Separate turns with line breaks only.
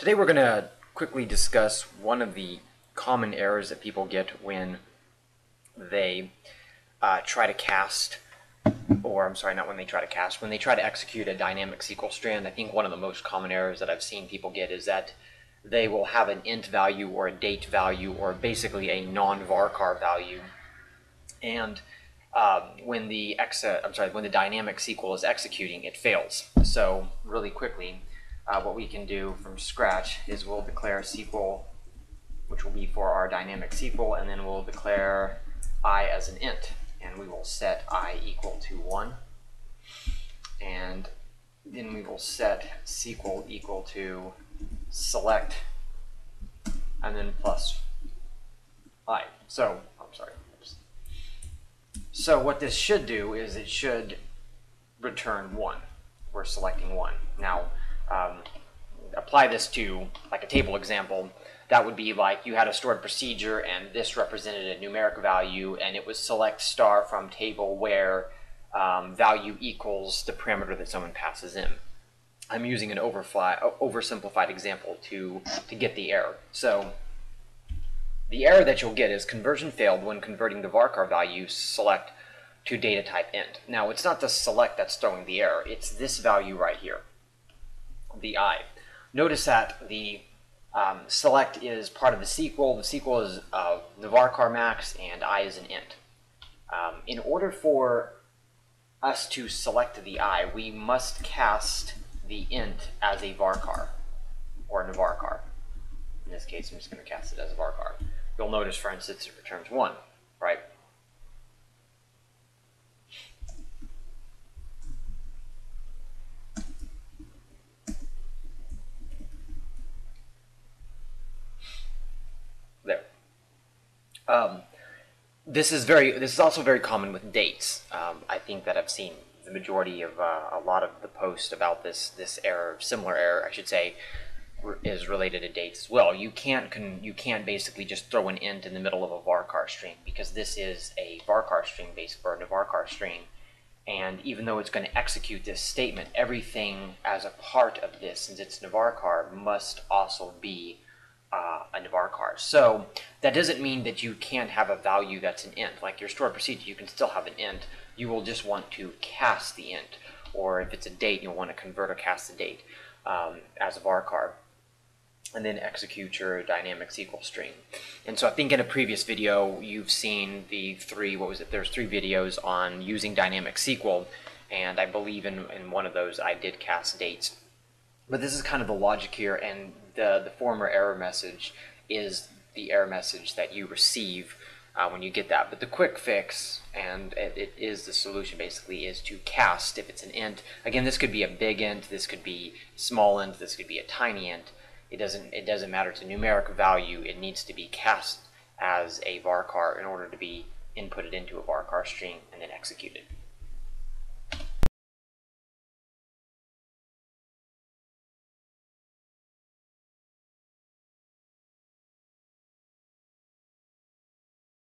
Today we're going to quickly discuss one of the common errors that people get when they uh, try to cast, or I'm sorry, not when they try to cast, when they try to execute a dynamic SQL string. I think one of the most common errors that I've seen people get is that they will have an int value or a date value or basically a non-varchar value. And um, when the exa, I'm sorry, when the dynamic SQL is executing, it fails. So really quickly, uh, what we can do from scratch is we'll declare a SQL, which will be for our dynamic SQL, and then we'll declare i as an int, and we will set i equal to 1. And then we will set SQL equal to select, and then plus i. So, I'm sorry. So what this should do is it should return 1. We're selecting 1. Now, um, apply this to like a table example, that would be like you had a stored procedure and this represented a numeric value and it was select star from table where um, value equals the parameter that someone passes in. I'm using an overfly, oversimplified example to, to get the error. So the error that you'll get is conversion failed when converting the varchar value select to data type int. Now it's not the select that's throwing the error, it's this value right here the i. Notice that the um, select is part of the SQL. The SQL is uh, the varchar max, and i is an int. Um, in order for us to select the i, we must cast the int as a varchar, or a varchar. In this case, I'm just going to cast it as a varchar. You'll notice, for instance, it returns 1, right? Um, this is very. This is also very common with dates. Um, I think that I've seen the majority of uh, a lot of the posts about this this error, similar error, I should say, is related to dates as well. You can't con, you can't basically just throw an int in the middle of a varchar string because this is a varchar string based for a varchar string. And even though it's going to execute this statement, everything as a part of this, since it's nvarchar, must also be uh, a varchar. So that doesn't mean that you can't have a value that's an int. Like your stored procedure, you can still have an int. You will just want to cast the int. Or if it's a date, you'll want to convert or cast the date um, as a varchar. And then execute your dynamic SQL string. And so I think in a previous video, you've seen the three, what was it, there's three videos on using dynamic SQL. And I believe in, in one of those I did cast dates. But this is kind of the logic here, and the, the former error message is the error message that you receive uh, when you get that. But the quick fix, and it, it is the solution basically, is to cast if it's an int. Again, this could be a big int, this could be small int, this could be a tiny int. It doesn't it doesn't matter. It's a numeric value. It needs to be cast as a varchar in order to be inputted into a varchar string and then executed.